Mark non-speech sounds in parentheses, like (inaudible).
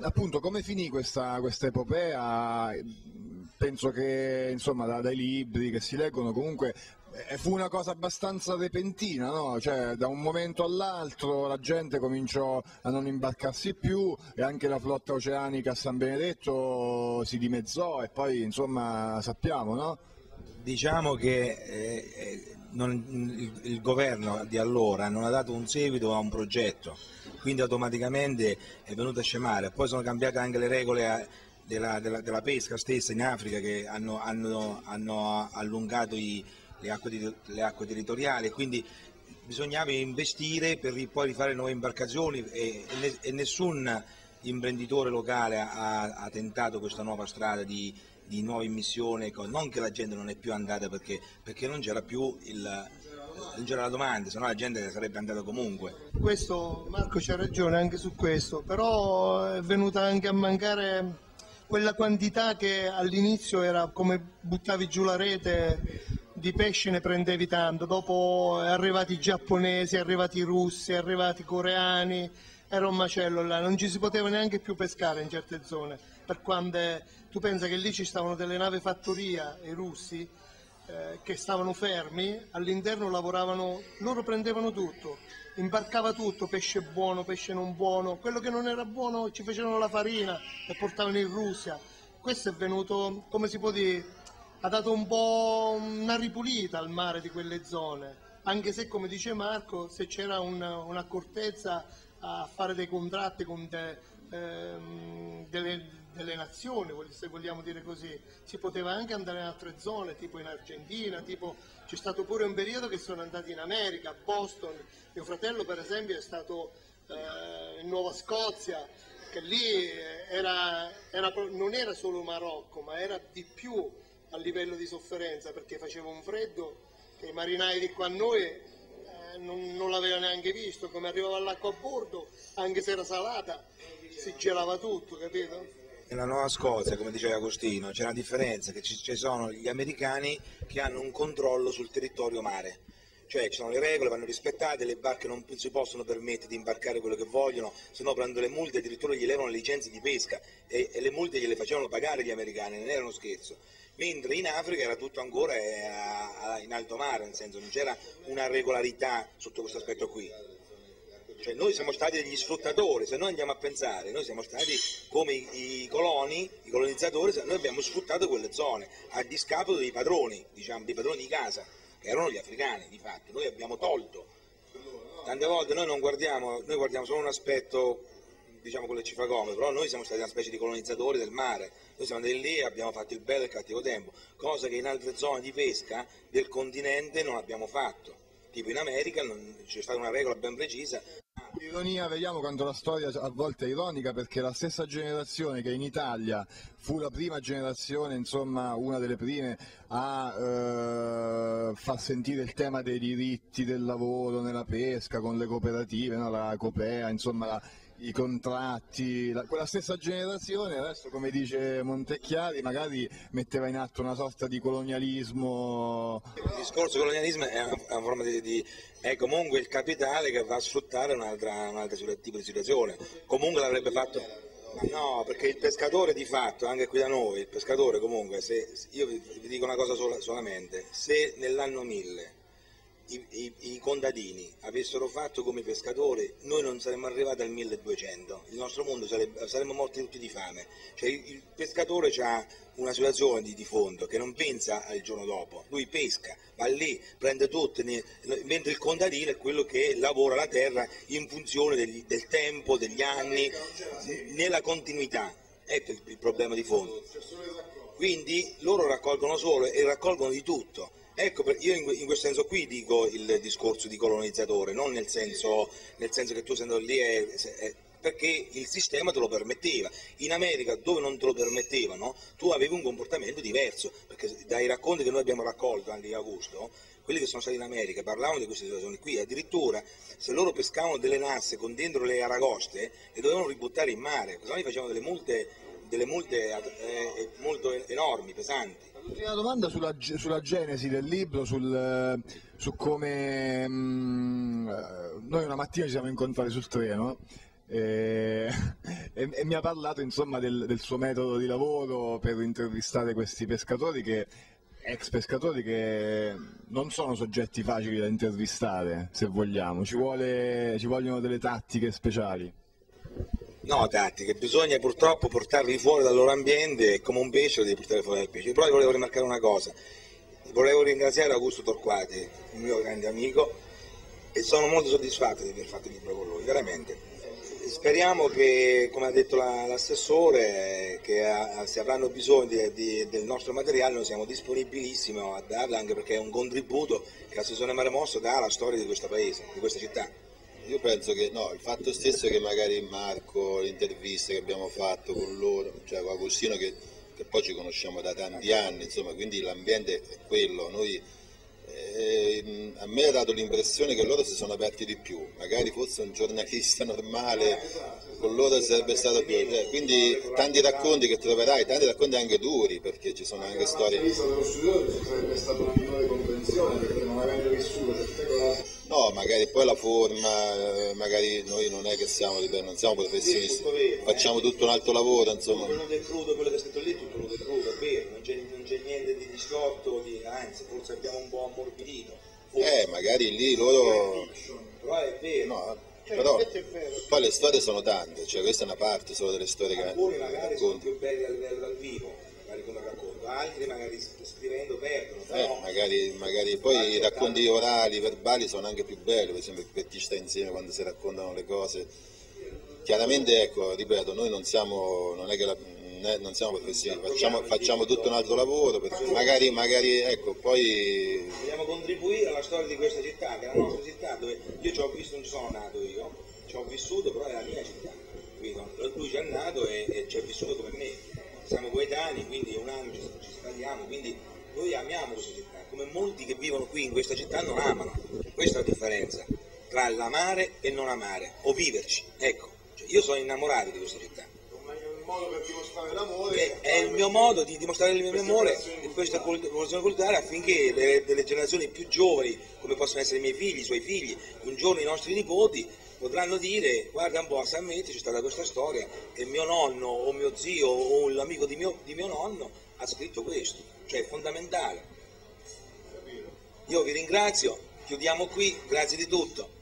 Appunto, come finì questa, epopea? Penso che insomma da, dai libri che si leggono comunque eh, fu una cosa abbastanza repentina, no? cioè, da un momento all'altro la gente cominciò a non imbarcarsi più e anche la flotta oceanica a San Benedetto si dimezzò e poi insomma sappiamo, no? Diciamo che eh, eh non, il, il, governo di allora non ha dato un seguito a un progetto, quindi automaticamente è venuto a scemare, poi sono cambiate anche le regole a, della, della, della, pesca stessa in Africa che hanno, hanno, hanno allungato i le acque, le acque territoriali, quindi bisognava investire per poi rifare nuove imbarcazioni e, e nessun imprenditore locale ha, ha, tentato questa nuova strada di, di nuova immissione, non che la gente non è più andata perché, perché non c'era più il, non c'era la domanda, se no la gente sarebbe andata comunque. Questo Marco c'ha ragione anche su questo, però è venuta anche a mancare quella quantità che all'inizio era come buttavi giù la rete di pesce ne prendevi tanto, dopo è arrivati i giapponesi, è arrivati i russi, è arrivati i coreani, era un macello là, non ci si poteva neanche più pescare in certe zone, per quando tu pensa che lì ci stavano delle navi fattoria, i russi, eh, che stavano fermi, all'interno lavoravano, loro prendevano tutto, imbarcava tutto, pesce buono, pesce non buono, quello che non era buono ci facevano la farina e portavano in Russia. Questo è venuto, come si può dire, ha dato un po' una ripulita al mare di quelle zone, anche se come dice Marco, se c'era un'accortezza a fare dei contratti con de, ehm, delle, delle, nazioni, se vogliamo dire così, si poteva anche andare in altre zone, tipo in Argentina, tipo, c'è stato pure un periodo che sono andati in America, a Boston, mio fratello per esempio è stato eh, in Nuova Scozia, che lì era, era, non era solo Marocco, ma era di più a livello di sofferenza perché faceva un freddo che i marinai di qua a noi eh, non, non l'avevano neanche visto, come arrivava l'acqua a bordo, anche se era salata, si gelava tutto, capito? Nella Nuova Scozia, come diceva Agostino, c'è una differenza, che ci, ci sono gli americani che hanno un controllo sul territorio mare cioè ci sono le regole, vanno rispettate, le barche non si possono permettere di imbarcare quello che vogliono, se no prendono le multe, addirittura gli levano le licenze di pesca e, e le multe gliele facevano pagare gli americani, non era uno scherzo mentre in Africa era tutto ancora eh, in alto mare, nel senso non c'era una regolarità sotto questo aspetto qui. Cioè noi siamo stati degli sfruttatori, se noi andiamo a pensare, noi siamo stati come i, coloni, i colonizzatori, noi abbiamo sfruttato quelle zone a discapito dei padroni, diciamo, dei padroni di casa, che erano gli africani di fatto, noi abbiamo tolto. Tante volte noi non guardiamo, noi guardiamo solo un aspetto diciamo quello che ci fa comodo, però noi siamo stati una specie di colonizzatori del mare, noi siamo andati lì e abbiamo fatto il bello e il cattivo tempo, cosa che in altre zone di pesca del continente non abbiamo fatto, tipo in America c'è stata una regola ben precisa. Ironia, vediamo quanto la storia a volte è ironica perché la stessa generazione che in Italia fu la prima generazione, insomma una delle prime a eh, far sentire il tema dei diritti del lavoro nella pesca con le cooperative, no? la Copea, insomma la, i contratti, la, quella stessa generazione adesso come dice Montecchiari magari metteva in atto una sorta di colonialismo. Il discorso colonialismo è una, forma di, di, è comunque il capitale che va a sfruttare un'altra, un altro tipo di situazione, comunque l'avrebbe fatto No, perché il pescatore di fatto, anche qui da noi, il pescatore comunque, se, io vi, vi dico una cosa sola, solamente, se nell'anno 1000 i, i, i, contadini avessero fatto come i pescatori, noi non saremmo arrivati al 1200, il nostro mondo sarebbe, saremmo morti tutti di fame. Cioè, il, il pescatore ha una situazione di, di, fondo che non pensa al giorno dopo, lui pesca, va lì, prende tutto, ne, mentre il contadino è quello che lavora la terra in funzione degli, del tempo, degli anni, nella continuità. Ecco il, il problema di fondo. Quindi loro raccolgono solo e raccolgono di tutto Ecco, io in, questo senso qui dico il discorso di colonizzatore, non nel senso, nel senso che tu sei lì e, e, perché il sistema te lo permetteva. In America, dove non te lo permettevano, tu avevi un comportamento diverso, perché dai racconti che noi abbiamo raccolto anche in Augusto, quelli che sono stati in America parlavano di queste situazioni qui, addirittura se loro pescavano delle nasse con dentro le aragoste le dovevano ributtare in mare, se no gli facevano delle multe, delle multe eh, molto enormi, pesanti. Una domanda sulla, sulla, genesi del libro, sul, su come mh, mm, noi una mattina ci siamo incontrati sul treno e, (laughs) e, e mi ha parlato insomma del, del suo metodo di lavoro per intervistare questi pescatori che ex pescatori che non sono soggetti facili da intervistare, se vogliamo, ci, vuole, ci, vogliono delle tattiche speciali. No, tattiche, bisogna purtroppo portarli fuori dal loro ambiente e come un pesce li devi portare fuori dal pesce. Però volevo rimarcare una cosa, volevo ringraziare Augusto Torquati, il mio grande amico, e sono molto soddisfatto di aver fatto il libro con lui, veramente. Speriamo che, come ha detto l'assessore, che a, se avranno bisogno di, di, del nostro materiale noi siamo disponibilissimi a darlo anche perché è un contributo che l'assessore Maremosso dà alla storia di questo paese, di questa città. Io penso che no, il fatto stesso che magari Marco, le interviste che abbiamo fatto con loro, cioè con Agostino che, che poi ci conosciamo da tanti anni, insomma, quindi l'ambiente è quello, noi eh, a me ha dato l'impressione che loro si sono aperti di più, magari fosse un giornalista (laughs) normale, con loro sarebbe stato più. Eh, quindi tanti racconti che troverai, tanti racconti anche duri, perché ci sono anche storie. sarebbe stata una minore comprensione perché non avendo vissuto certe cose. No, magari poi la forma, eh, magari noi non è che siamo, non siamo professionisti, facciamo tutto un altro lavoro, insomma. Quello del crudo, quello che è scritto lì, tutto quello del crudo, è vero, non c'è, non c'è niente di disciotto, di, anzi forse abbiamo un po' ammorbidito. Forse. Eh, magari lì loro... Però è vero. No, però poi le storie sono tante, cioè questa è una parte solo delle storie che Alcuni magari sono più belli dal, dal vivo, magari come racconto, altri magari scrivendo perdono. Eh, magari, magari poi i racconti orali, verbali sono anche più belli, per esempio per chi sta insieme quando si raccontano le cose. Chiaramente ecco, ripeto, noi non siamo, non è che la, non siamo professionisti, facciamo, facciamo, tutto un altro lavoro, perché magari, magari ecco, poi... Vogliamo contribuire alla storia di questa città, che è la nostra città, dove io ci ho visto, non sono nato io, ci ho vissuto, però è la mia città. Lui ci è nato e, Coetanei, quindi un anno ci, ci sbagliamo, quindi noi amiamo questa città, come molti che vivono qui in questa città non amano. Questa è la differenza tra l'amare e non amare, o viverci. Ecco, cioè io sono innamorato di questa città modo per dimostrare l'amore. È, il mio modo di dimostrare il mio amore in questa rivoluzione culturale affinché delle, delle, generazioni più giovani, come possono essere i miei figli, i suoi figli, un giorno i nostri nipoti, potranno dire guarda un po' a San Mette c'è stata questa storia e mio nonno o mio zio o l'amico di mio, di mio nonno ha scritto questo, cioè è fondamentale. Io vi ringrazio, chiudiamo qui, grazie di tutto.